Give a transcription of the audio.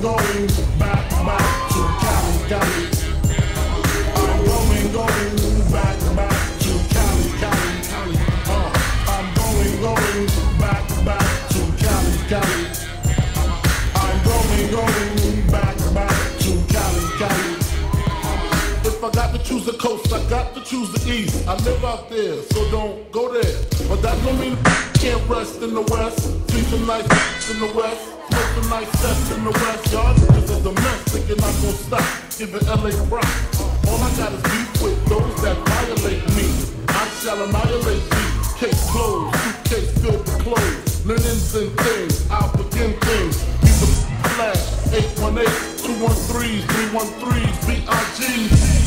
going, going back, back to Cali, Cali. I'm going, going back, back to Cali, Cali. Uh, I'm going, going back, back to Cali, Cali. I'm going, going back, back to Cali, Cali. If I got to choose the coast, I got to choose the east. I live out there, so don't go there. But that don't mean can't rest in the west. See some nice in the west. Smoke some nice sets in the west. Y'all niggas are domestic and not gonna stop. Give it LA rock. All I got is beef with those that violate me. I shall annihilate thee. Case closed, suitcase filled with clothes. Linens and things, I'll begin things. People flash, 818, 213, 313.